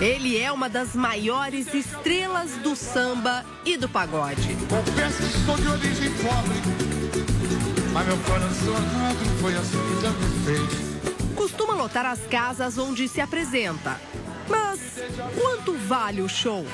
Ele é uma das maiores estrelas do samba e do pagode. Confesso que sou de origem pobre, mas meu coração foi assim que me fez. Costuma lotar as casas onde se apresenta. Mas quanto vale o show?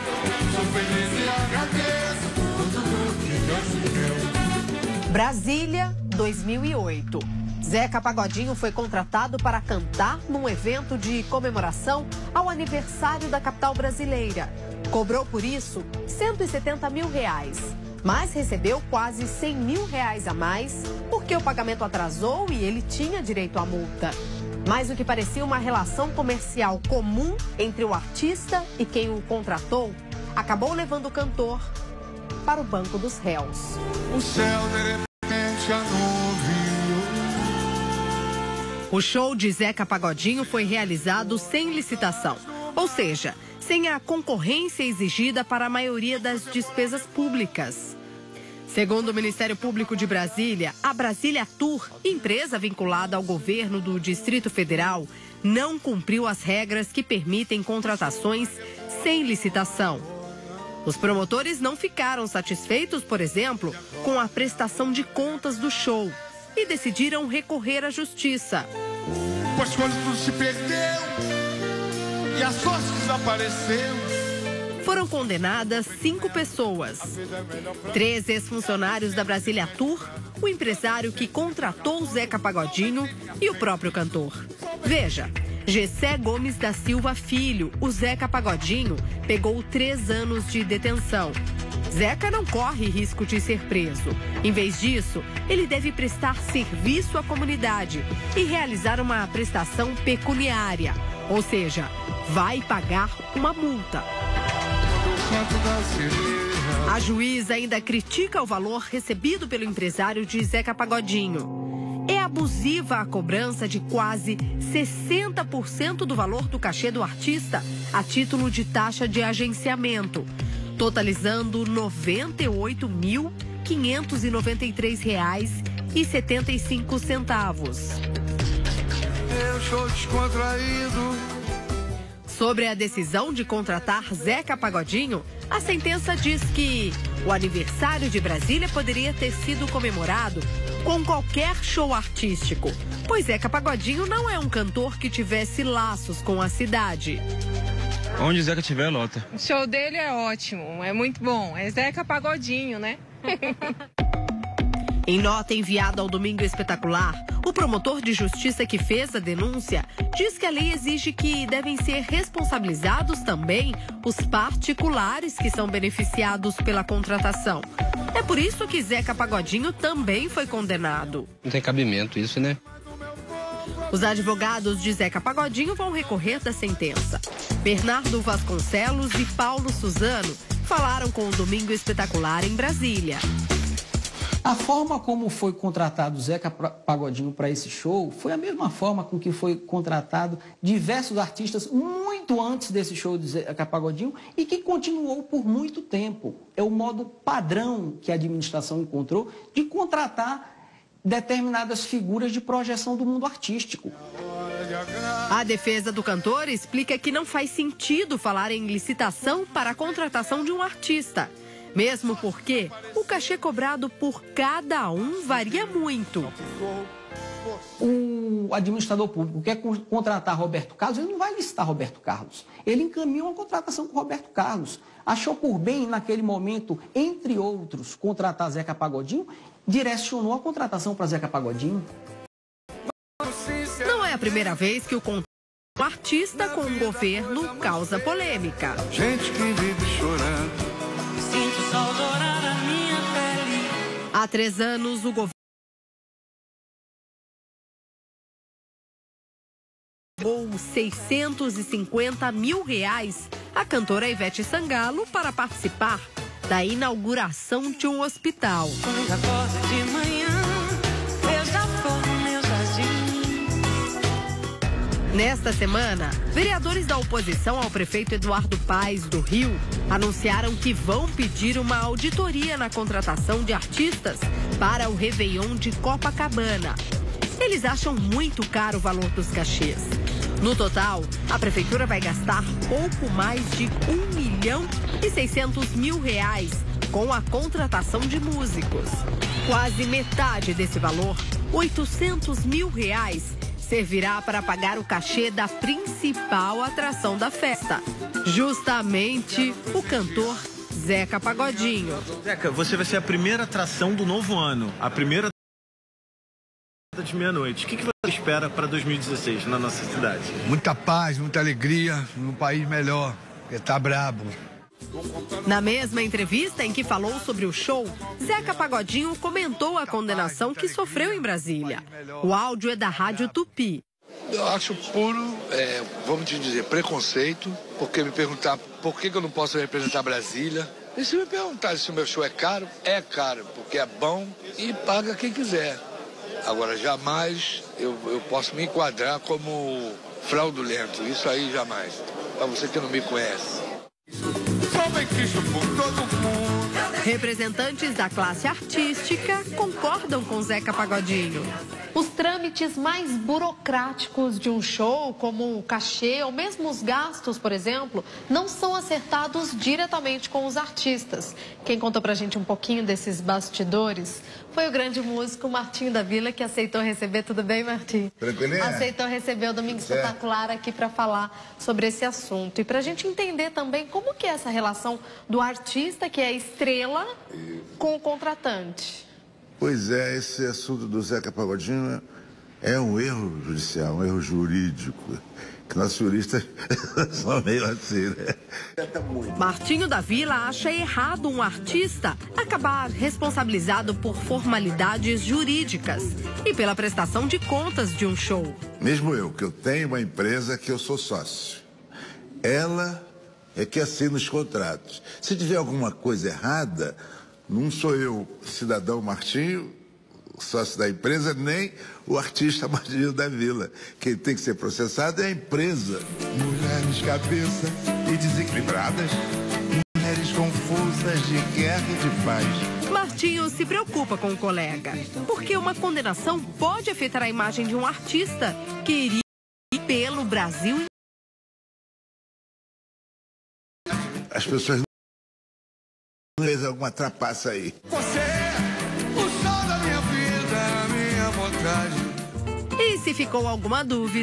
Sou feliz e agradeço tudo que Deus me deu. Brasília, 2008. Zeca Pagodinho foi contratado para cantar num evento de comemoração ao aniversário da capital brasileira. Cobrou por isso 170 mil reais, mas recebeu quase 100 mil reais a mais porque o pagamento atrasou e ele tinha direito à multa. Mas o que parecia uma relação comercial comum entre o artista e quem o contratou acabou levando o cantor para o banco dos réus. O céu de repente anuviou. O show de Zeca Pagodinho foi realizado sem licitação, ou seja, sem a concorrência exigida para a maioria das despesas públicas. Segundo o Ministério Público de Brasília, a Brasília Tour, empresa vinculada ao governo do Distrito Federal, não cumpriu as regras que permitem contratações sem licitação. Os promotores não ficaram satisfeitos, por exemplo, com a prestação de contas do show e decidiram recorrer à justiça. Pois quando tudo se perdeu e a sorte desapareceu, Foram condenadas cinco pessoas. Três ex-funcionários da Brasília Tour, o empresário que contratou o Zeca Pagodinho e o próprio cantor. Veja, Gessé Gomes da Silva Filho, o Zeca Pagodinho, pegou três anos de detenção. Zeca não corre risco de ser preso. Em vez disso, ele deve prestar serviço à comunidade e realizar uma prestação pecuniária, ou seja, vai pagar uma multa. A juíza ainda critica o valor recebido pelo empresário de Zeca Pagodinho. É abusiva a cobrança de quase 60% do valor do cachê do artista a título de taxa de agenciamento, totalizando R$ 98.593,75. Eu sou descontraído. Sobre a decisão de contratar Zeca Pagodinho, a sentença diz que o aniversário de Brasília poderia ter sido comemorado com qualquer show artístico, pois Zeca Pagodinho não é um cantor que tivesse laços com a cidade. Onde o Zeca tiver, lota. O show dele é ótimo, é muito bom. É Zeca Pagodinho, né? Em nota enviada ao Domingo Espetacular, o promotor de justiça que fez a denúncia diz que a lei exige que devem ser responsabilizados também os particulares que são beneficiados pela contratação. É por isso que Zeca Pagodinho também foi condenado. Não tem cabimento isso, né? Os advogados de Zeca Pagodinho vão recorrer da sentença. Bernardo Vasconcelos e Paulo Suzano falaram com o Domingo Espetacular em Brasília. A forma como foi contratado Zeca Pagodinho para esse show foi a mesma forma com que foi contratado diversos artistas muito antes desse show de Zeca Pagodinho e que continuou por muito tempo. É o modo padrão que a administração encontrou de contratar determinadas figuras de projeção do mundo artístico. A defesa do cantor explica que não faz sentido falar em licitação para a contratação de um artista. Mesmo porque o cachê cobrado por cada um varia muito. O administrador público quer con- contratar Roberto Carlos, ele não vai licitar Roberto Carlos. Ele encaminha uma contratação com Roberto Carlos. Achou por bem, naquele momento, entre outros, contratar Zeca Pagodinho, direcionou a contratação para Zeca Pagodinho. Não é a primeira vez que o contrato do artista com o governo causa polêmica. Gente que vive chorando. Sinto sol dourar a minha pele. Há três anos, o governo pagou 650 mil reais à cantora Ivete Sangalo para participar da inauguração de um hospital. De manhã. Nesta semana, vereadores da oposição ao prefeito Eduardo Paes do Rio anunciaram que vão pedir uma auditoria na contratação de artistas para o Réveillon de Copacabana. Eles acham muito caro o valor dos cachês. No total, a prefeitura vai gastar pouco mais de 1 milhão e 600 mil reais com a contratação de músicos. Quase metade desse valor, 800 mil reais, servirá para pagar o cachê da principal atração da festa, justamente o cantor Zeca Pagodinho. Zeca, você vai ser a primeira atração do novo ano, a primeira de meia-noite. O que, que você espera para 2016 na nossa cidade? Muita paz, muita alegria, num país melhor, porque tá brabo. Na mesma entrevista em que falou sobre o show, Zeca Pagodinho comentou a condenação que sofreu em Brasília. O áudio é da Rádio Tupi. Eu acho puro, é, vamos te dizer, preconceito, porque me perguntar por que, que eu não posso representar Brasília. E se me perguntar se o meu show é caro, é caro, porque é bom e paga quem quiser. Agora, jamais eu, eu posso me enquadrar como fraudulento, isso aí jamais. Para você que não me conhece. Representantes da classe artística concordam com Zeca Pagodinho. Os trâmites mais burocráticos de um show, como o cachê ou mesmo os gastos, por exemplo, não são acertados diretamente com os artistas. Quem contou pra gente um pouquinho desses bastidores foi o grande músico Martinho da Vila, que aceitou receber. Tudo bem, Martinho? Tranquilinha? Aceitou receber o Domingo Certo. Espetacular aqui para falar sobre esse assunto. E pra gente entender também como que é essa relação do artista, que é a estrela, com o contratante. Pois é, esse assunto do Zeca Pagodinho é um erro judicial, um erro jurídico. Que nós juristas são meio assim, né? Martinho da Vila acha errado um artista acabar responsabilizado por formalidades jurídicas e pela prestação de contas de um show. Mesmo eu, que eu tenho uma empresa que eu sou sócio. Ela é que assina os contratos. Se tiver alguma coisa errada, não sou eu, cidadão Martinho, sócio da empresa, nem o artista Martinho da Vila. Quem tem que ser processado é a empresa. Mulheres cabeça e desequilibradas. Mulheres confusas de guerra e de paz. Martinho se preocupa com o colega, porque uma condenação pode afetar a imagem de um artista que iria pelo Brasil As pessoas fez alguma trapaça aí. Você é o sol da minha vida, a minha vontade. E se ficou alguma dúvida,